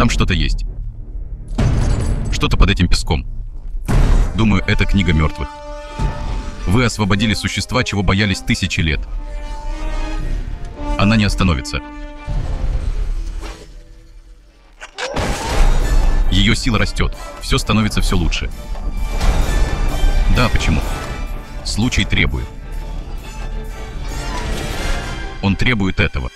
Там что-то есть. Что-то под этим песком. Думаю, это книга мертвых. Вы освободили существа, чего боялись тысячи лет. Она не остановится. Ее сила растет, все становится все лучше. Да, почему? Случай требует. Он требует этого.